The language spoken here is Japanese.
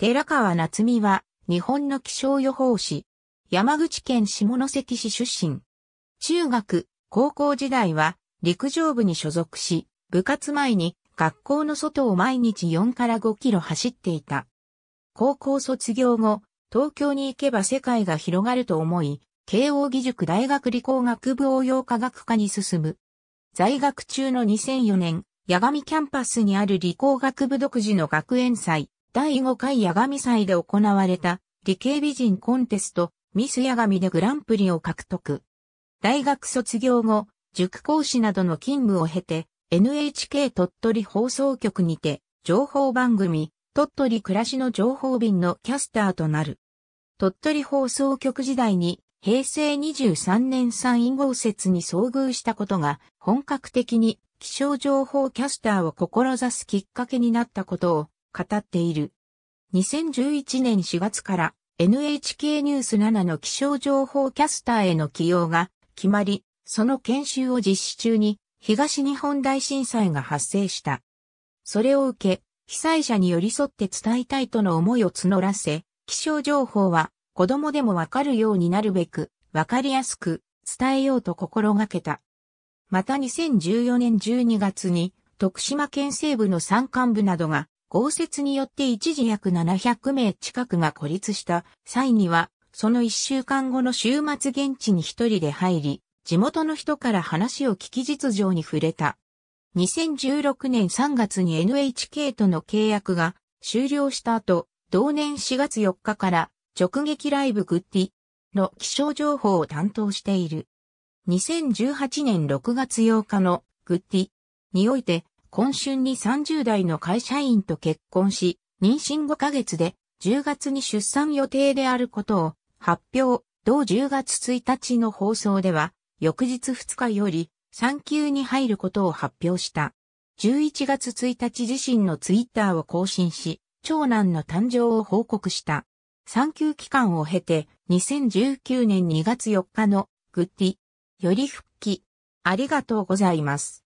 寺川夏美は、日本の気象予報士。山口県下関市出身。中学、高校時代は、陸上部に所属し、部活前に学校の外を毎日4から5キロ走っていた。高校卒業後、東京に行けば世界が広がると思い、慶応義塾大学理工学部応用科学科に進む。在学中の2004年、八神キャンパスにある理工学部独自の学園祭、第5回八神祭で行われた理系美人コンテスト、ミス八神でグランプリを獲得。大学卒業後、塾講師などの勤務を経て、NHK 鳥取放送局にて、情報番組、鳥取暮らしの情報便のキャスターとなる。鳥取放送局時代に平成23年参院豪雪に遭遇したことが本格的に気象情報キャスターを志すきっかけになったことを語っている。2011年4月から NHK ニュース7の気象情報キャスターへの起用が決まり、その研修を実施中に東日本大震災が発生した。それを受け、被災者に寄り添って伝えたいとの思いを募らせ、気象情報は子供でもわかるようになるべく、わかりやすく伝えようと心がけた。また2014年12月に、徳島県西部の山間部などが豪雪によって一時約700名近くが孤立した際には、その一週間後の週末現地に一人で入り、地元の人から話を聞き実情に触れた。2016年3月に NHK との契約が終了した後、同年4月4日から直撃ライブグッディの気象情報を担当している。2018年6月8日のグッディにおいて今春に30代の会社員と結婚し、妊娠5ヶ月で10月に出産予定であることを発表。同10月1日の放送では、翌日2日より産休に入ることを発表した。11月1日自身のツイッターを更新し、長男の誕生を報告した。産休期間を経て、2019年2月4日のグッディより復帰。ありがとうございます。